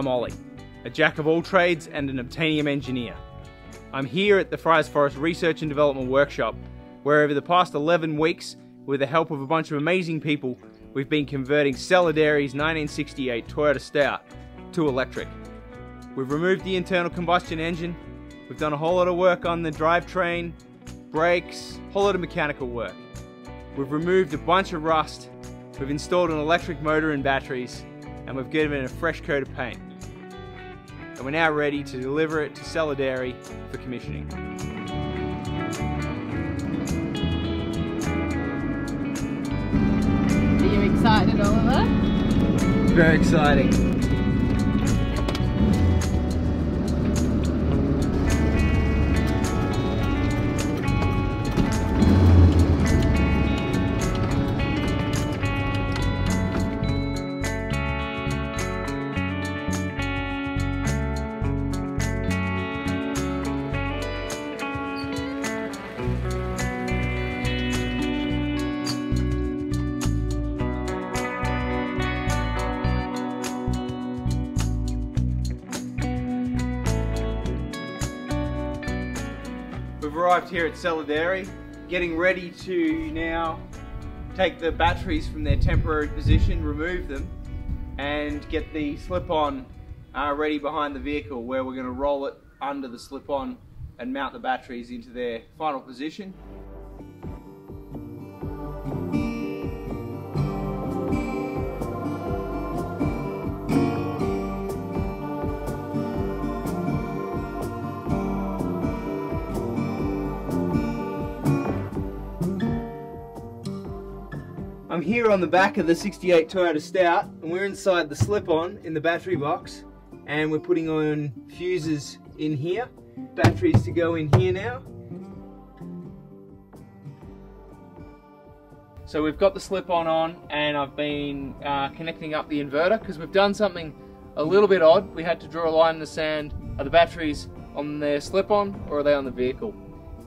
I'm Ollie, a jack of all trades and an Obtainium engineer. I'm here at the Fryers Forest Research and Development Workshop, where over the past 11 weeks, with the help of a bunch of amazing people, we've been converting Sellar Dairy's 1968 Toyota Stout to electric. We've removed the internal combustion engine, we've done a whole lot of work on the drivetrain, brakes, whole lot of mechanical work. We've removed a bunch of rust, we've installed an electric motor and batteries, and we've given it a fresh coat of paint. And we're now ready to deliver it to Sellar Dairy for commissioning. Are you excited, Oliver? Very exciting. Arrived here at Sellar Dairy, getting ready to now take the batteries from their temporary position, remove them, and get the slip-on uh, ready behind the vehicle where we're going to roll it under the slip-on and mount the batteries into their final position. I'm here on the back of the 68 Toyota Stout and we're inside the slip-on in the battery box and we're putting on fuses in here. Batteries to go in here now. So we've got the slip-on on and I've been uh, connecting up the inverter because we've done something a little bit odd. We had to draw a line in the sand. Are the batteries on their slip-on or are they on the vehicle?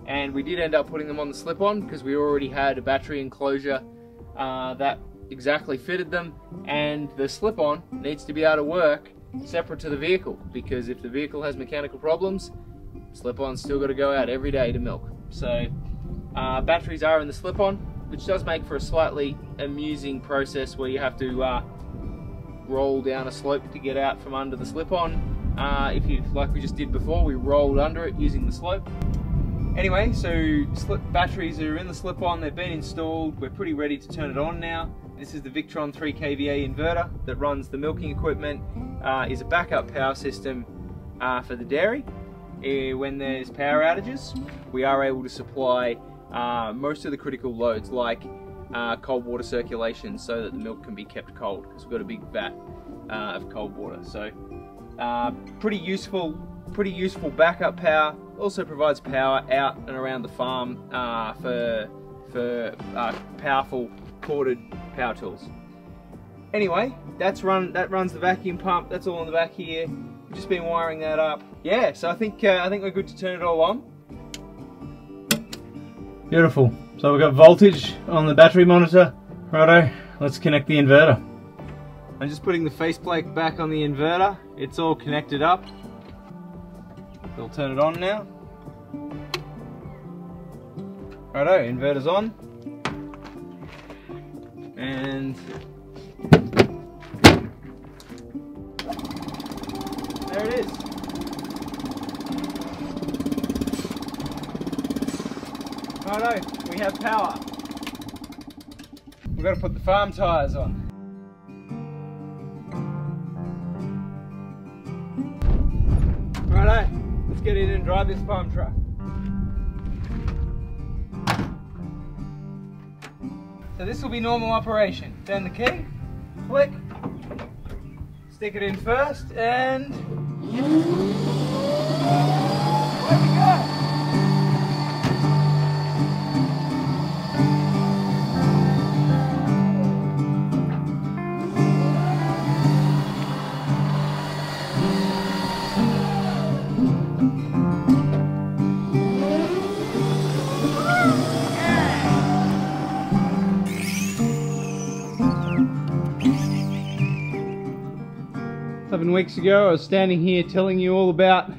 And we did end up putting them on the slip-on because we already had a battery enclosure uh, that exactly fitted them and the slip-on needs to be able to work separate to the vehicle because if the vehicle has mechanical problems slip-on's still got to go out every day to milk. So uh, batteries are in the slip-on which does make for a slightly amusing process where you have to uh, roll down a slope to get out from under the slip-on. Uh, if you like we just did before we rolled under it using the slope Anyway, so slip batteries are in the slip-on, they've been installed, we're pretty ready to turn it on now. This is the Victron 3 kVA inverter that runs the milking equipment, uh, is a backup power system uh, for the dairy. Uh, when there's power outages, we are able to supply uh, most of the critical loads like uh, cold water circulation so that the milk can be kept cold because we've got a big vat uh, of cold water. So pretty useful, pretty useful backup power also provides power out and around the farm uh, for, for uh, powerful corded power tools. Anyway, that's run that runs the vacuum pump. That's all on the back here. We've just been wiring that up. Yeah, so I think uh, I think we're good to turn it all on. Beautiful. So we've got voltage on the battery monitor. Righto, let's connect the inverter. I'm just putting the faceplate back on the inverter. It's all connected up. We'll turn it on now. Righto, inverter's on. And there it is. Righto, we have power. We've got to put the farm tyres on. Get in and drive this farm truck. So this will be normal operation. Turn the key, click, stick it in first, and Seven weeks ago, I was standing here telling you all about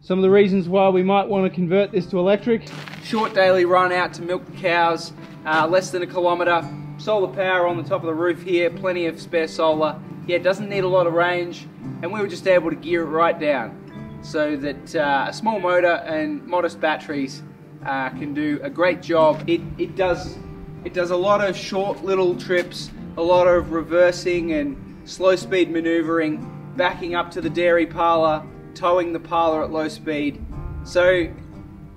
some of the reasons why we might want to convert this to electric. Short daily run out to milk the cows, uh, less than a kilometre. Solar power on the top of the roof here, plenty of spare solar. Yeah, it doesn't need a lot of range, and we were just able to gear it right down so that uh, a small motor and modest batteries uh, can do a great job. It, it does it does a lot of short little trips, a lot of reversing and slow speed maneuvering, backing up to the dairy parlour, towing the parlour at low speed. So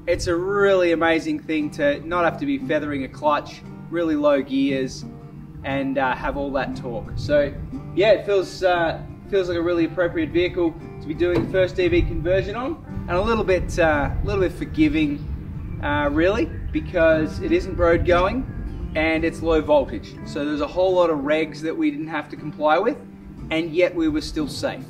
it's a really amazing thing to not have to be feathering a clutch, really low gears, and uh, have all that torque. So yeah, it feels uh, feels like a really appropriate vehicle to be doing the first EV conversion on, and a little bit uh, a little bit forgiving, uh, really, because it isn't road going and it's low voltage. So there's a whole lot of regs that we didn't have to comply with, and yet we were still safe.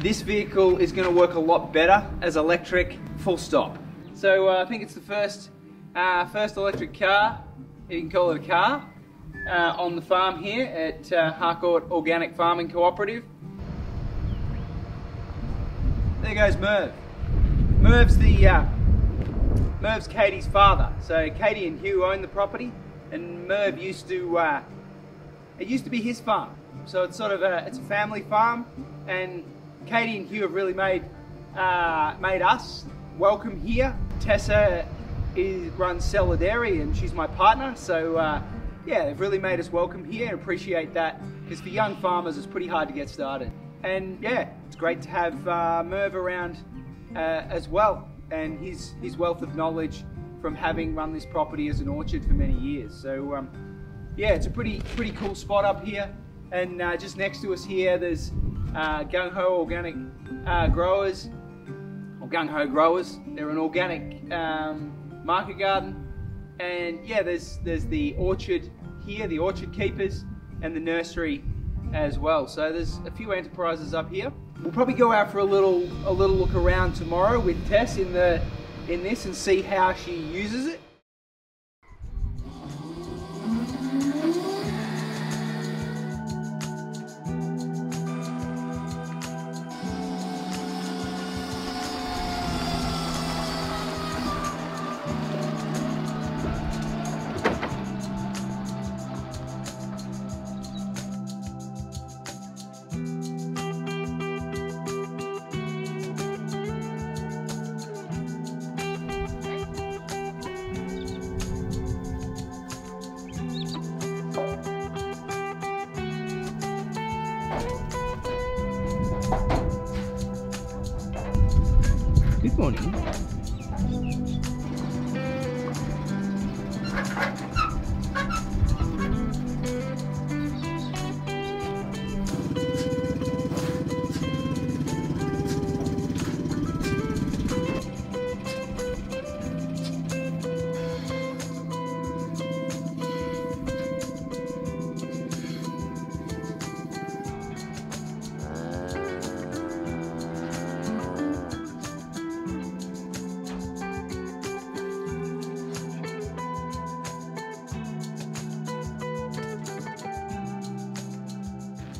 This vehicle is going to work a lot better as electric, full stop. So uh, I think it's the first, uh, first electric car, you can call it a car, uh, on the farm here at uh, Harcourt Organic Farming Cooperative. There goes Merv. Merv's the uh, Merv's Katie's father. So Katie and Hugh own the property and Merv used to, uh, it used to be his farm. So it's sort of a, it's a family farm, and Katie and Hugh have really made, uh, made us welcome here. Tessa is, runs Sellar Dairy, and she's my partner, so uh, yeah, they've really made us welcome here and appreciate that, because for young farmers, it's pretty hard to get started. And yeah, it's great to have uh, Merv around uh, as well, and his, his wealth of knowledge from having run this property as an orchard for many years. So um, yeah, it's a pretty pretty cool spot up here. And uh, just next to us here, there's uh, Gung Ho Organic uh, Growers, or Gung Ho Growers. They're an organic um, market garden. And yeah, there's there's the orchard here, the orchard keepers, and the nursery as well. So there's a few enterprises up here. We'll probably go out for a little a little look around tomorrow with Tess in the in this and see how she uses it. Good morning.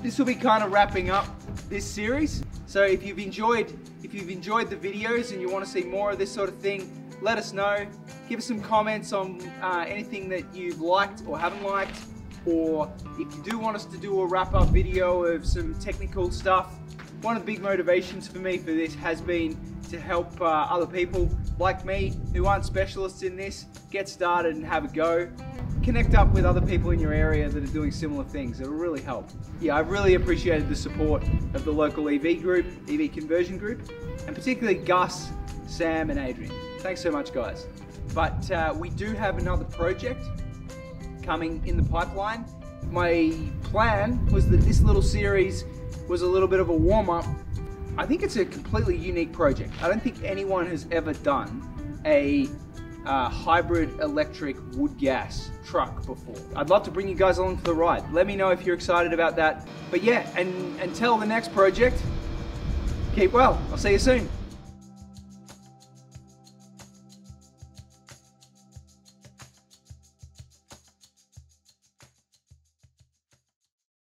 This will be kind of wrapping up this series. So if you've enjoyed if you've enjoyed the videos and you want to see more of this sort of thing, let us know. Give us some comments on uh, anything that you've liked or haven't liked. Or if you do want us to do a wrap-up video of some technical stuff, one of the big motivations for me for this has been to help uh, other people like me who aren't specialists in this get started and have a go connect up with other people in your area that are doing similar things. It'll really help. Yeah, I've really appreciated the support of the local EV group, EV conversion group, and particularly Gus, Sam, and Adrian. Thanks so much, guys. But uh, we do have another project coming in the pipeline. My plan was that this little series was a little bit of a warm up. I think it's a completely unique project. I don't think anyone has ever done a uh, hybrid electric wood gas truck before. I'd love to bring you guys along for the ride. Let me know if you're excited about that. But yeah, and until the next project, keep well. I'll see you soon.